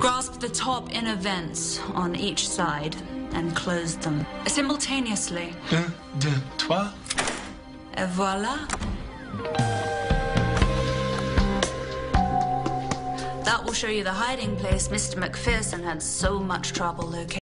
Grasp the top inner vents on each side and close them simultaneously. Un, deux, trois. Et voila. That will show you the hiding place Mr. MacPherson had so much trouble locating.